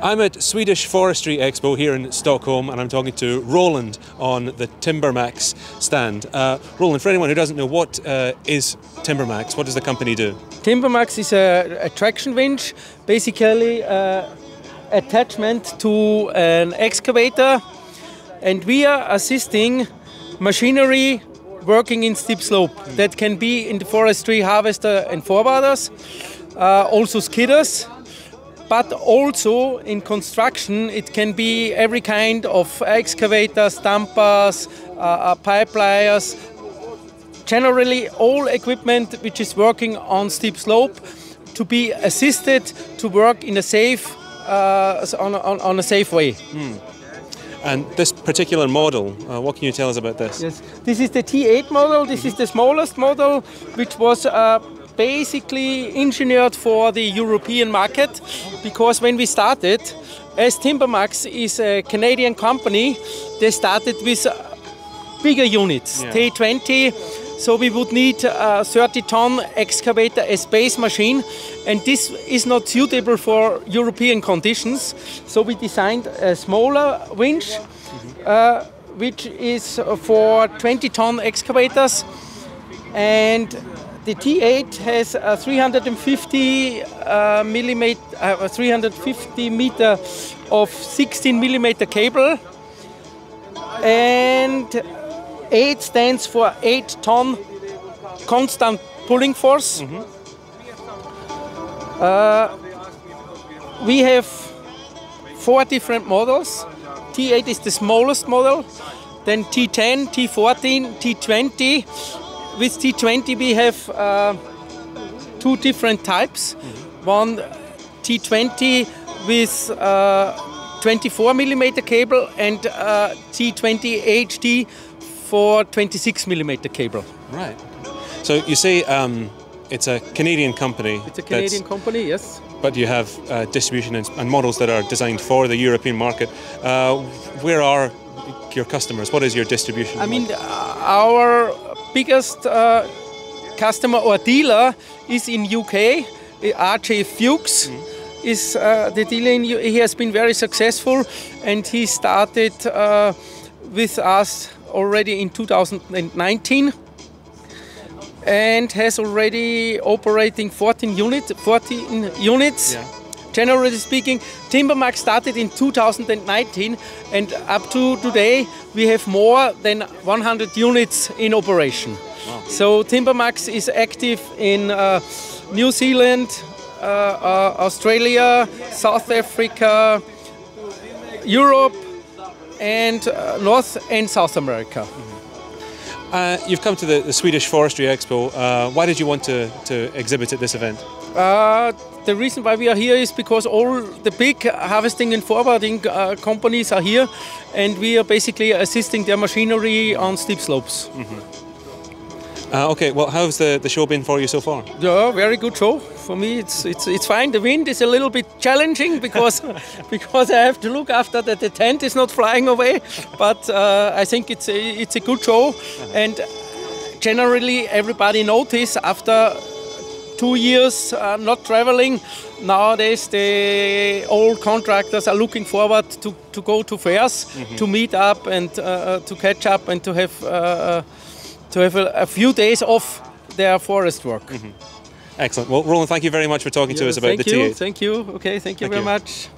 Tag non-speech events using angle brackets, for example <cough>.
I'm at Swedish Forestry Expo here in Stockholm and I'm talking to Roland on the Timbermax stand. Uh, Roland, for anyone who doesn't know, what uh, is Timbermax? What does the company do? Timbermax is a, a traction winch, basically uh, attachment to an excavator and we are assisting machinery working in steep slope. That can be in the forestry harvester and forwarders, uh, also skidders, but also in construction it can be every kind of excavators, dumpers, uh, uh, pipe layers, generally all equipment which is working on steep slope to be assisted to work in a safe uh, on, on, on, a safe way. Mm. And this particular model, uh, what can you tell us about this? Yes, this is the T8 model. This is the smallest model, which was uh, basically engineered for the European market because when we started, as Timbermax is a Canadian company, they started with uh, bigger units, yeah. T20. So we would need a 30 ton excavator as base machine, and this is not suitable for European conditions. So we designed a smaller winch, uh, which is for 20 ton excavators, and the T8 has a 350 uh, millimeter, uh, 350 meter of 16 millimeter cable, and 8 stands for 8 ton constant pulling force. Mm -hmm. uh, we have four different models. T8 is the smallest model, then T10, T14, T20, with T20 we have uh, two different types. Mm-hmm. One T20 with uh, 24 millimeter cable and uh, T20 HD for 26 millimeter cable. Right. So you say um, it's a Canadian company. It's a Canadian company, yes. But you have uh, distribution and, and, models that are designed for the European market. Uh, where are your customers? What is your distribution? I mean, our biggest uh, customer or dealer is in UK. RJ Fuchs mm. is uh, the dealer. In, he has been very successful, and he started uh, with us already in 2019 and has already operating 14 units. 14 units. Yeah. Generally speaking, Timbermax started in 2019, and up to today we have more than 100 units in operation. Wow. So Timbermax is active in uh, New Zealand, uh, uh, Australia, South Africa, Europe, and uh, North and South America. Mm -hmm. Uh, you've come to the, the Swedish Forestry Expo. Uh, why did you want to, to exhibit at this event? Uh, the reason why we are here is because all the big harvesting and forwarding uh, companies are here, and we are basically assisting their machinery on steep slopes. Mm -hmm. Uh, okay, well, how's the, the show been for you so far? Yeah, very good show. For me, it's it's it's fine. The wind is a little bit challenging <laughs> because <laughs> because I have to look after that the tent is not flying away. But uh, I think it's a, it's a good show, and generally everybody notice after two years uh, not traveling. Nowadays, the old contractors are looking forward to, to go to fairs, mm -hmm. to meet up and uh, uh, to catch up and to have uh, uh, to have a, a few days off their forest work. Mm -hmm. Excellent. Well, Roland, thank you very much for talking yeah, to us about the you, Thank you. Okay, thank you thank very you. much.